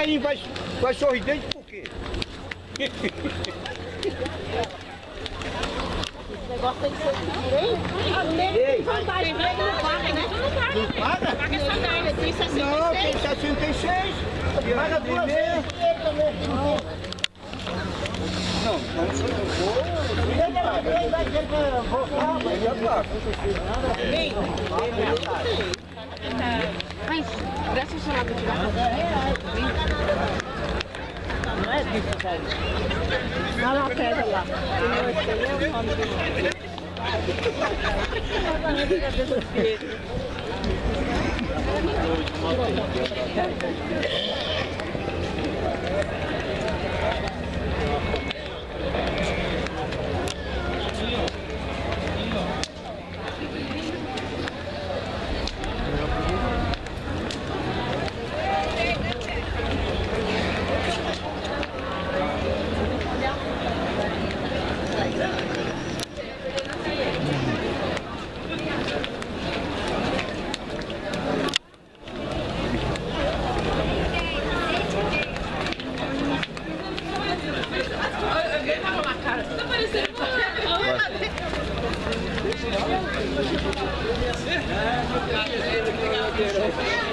velhinho vai, vai sorridente por quê? negócio tem que ser direito. Ei. Vantagem, né? Não paga, né? Não paga. Não paga? Essa taxa, tem 66. Não, tem 66. Paga duas vezes. Não, não sou eu vou. Ele vai dizer que eu vou falar. Mas, Senhor, Não é Gracias a la No, no, quédala. No, Ja,